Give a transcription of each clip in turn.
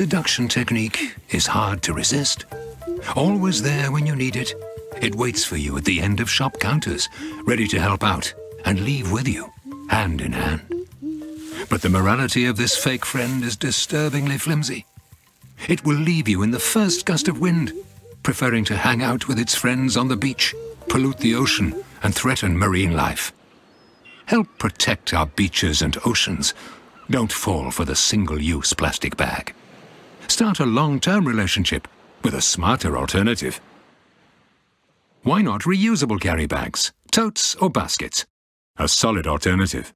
seduction technique is hard to resist. Always there when you need it, it waits for you at the end of shop counters, ready to help out and leave with you, hand in hand. But the morality of this fake friend is disturbingly flimsy. It will leave you in the first gust of wind, preferring to hang out with its friends on the beach, pollute the ocean, and threaten marine life. Help protect our beaches and oceans. Don't fall for the single-use plastic bag. Start a long-term relationship with a smarter alternative. Why not reusable carry bags, totes or baskets? A solid alternative.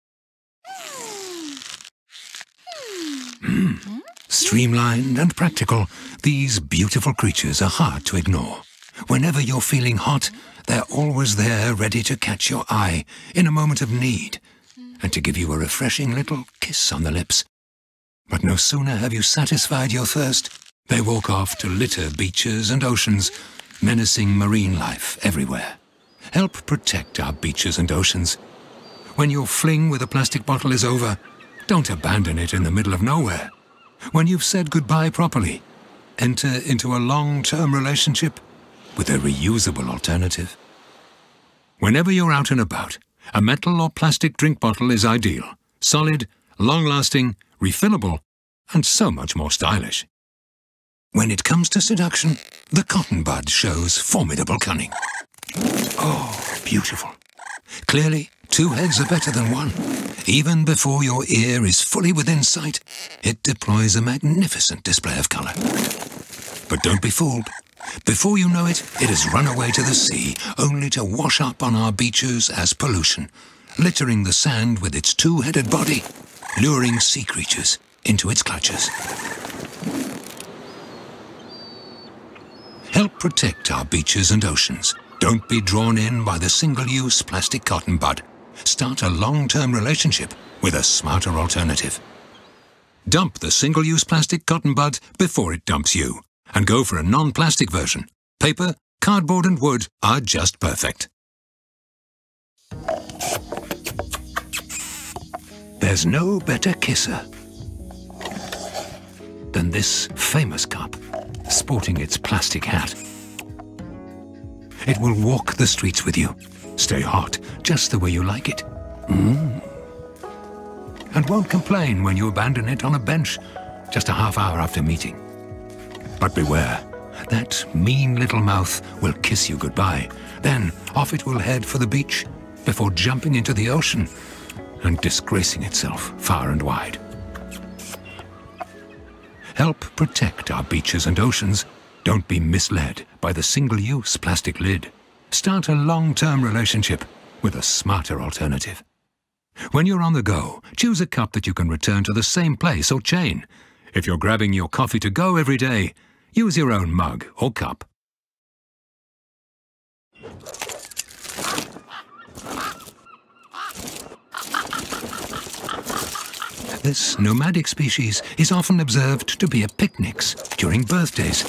Mm. Streamlined and practical, these beautiful creatures are hard to ignore. Whenever you're feeling hot, they're always there ready to catch your eye in a moment of need and to give you a refreshing little kiss on the lips. But no sooner have you satisfied your thirst, they walk off to litter beaches and oceans, menacing marine life everywhere. Help protect our beaches and oceans. When your fling with a plastic bottle is over, don't abandon it in the middle of nowhere. When you've said goodbye properly, enter into a long-term relationship with a reusable alternative. Whenever you're out and about, a metal or plastic drink bottle is ideal. Solid, long-lasting, refillable, and so much more stylish. When it comes to seduction, the cotton bud shows formidable cunning. Oh, beautiful. Clearly, two heads are better than one. Even before your ear is fully within sight, it deploys a magnificent display of colour. But don't be fooled. Before you know it, it has run away to the sea, only to wash up on our beaches as pollution, littering the sand with its two-headed body, luring sea creatures into its clutches. Help protect our beaches and oceans. Don't be drawn in by the single-use plastic cotton bud. Start a long-term relationship with a smarter alternative. Dump the single-use plastic cotton bud before it dumps you and go for a non-plastic version. Paper, cardboard and wood are just perfect. There's no better kisser than this famous cup, sporting its plastic hat. It will walk the streets with you, stay hot just the way you like it. Mm. And won't complain when you abandon it on a bench just a half hour after meeting. But beware, that mean little mouth will kiss you goodbye. Then off it will head for the beach before jumping into the ocean and disgracing itself far and wide. Help protect our beaches and oceans. Don't be misled by the single-use plastic lid. Start a long-term relationship with a smarter alternative. When you're on the go, choose a cup that you can return to the same place or chain. If you're grabbing your coffee to go every day, Use your own mug or cup. This nomadic species is often observed to be at picnics, during birthdays,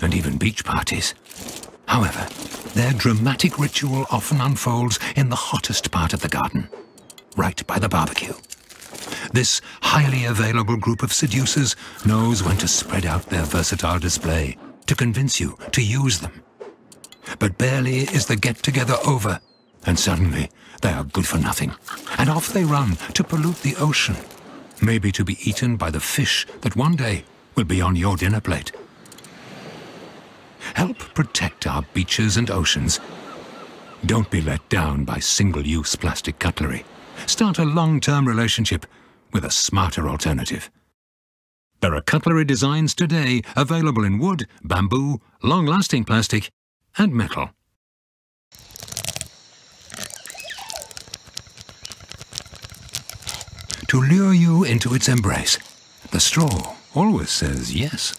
and even beach parties. However, their dramatic ritual often unfolds in the hottest part of the garden, right by the barbecue. This highly available group of seducers knows when to spread out their versatile display to convince you to use them. But barely is the get-together over, and suddenly they are good for nothing, and off they run to pollute the ocean, maybe to be eaten by the fish that one day will be on your dinner plate. Help protect our beaches and oceans. Don't be let down by single-use plastic cutlery. Start a long-term relationship with a smarter alternative. There are cutlery designs today available in wood, bamboo, long-lasting plastic and metal. To lure you into its embrace, the straw always says yes.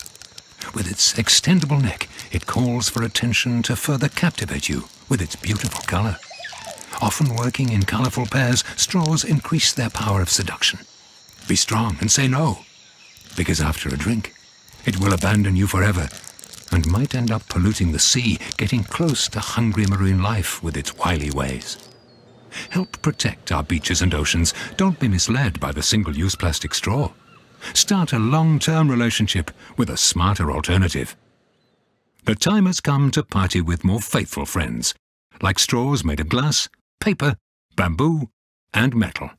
With its extendable neck, it calls for attention to further captivate you with its beautiful colour. Often working in colourful pairs, straws increase their power of seduction. Be strong and say no, because after a drink, it will abandon you forever and might end up polluting the sea, getting close to hungry marine life with its wily ways. Help protect our beaches and oceans. Don't be misled by the single-use plastic straw. Start a long-term relationship with a smarter alternative. The time has come to party with more faithful friends, like straws made of glass, paper, bamboo and metal.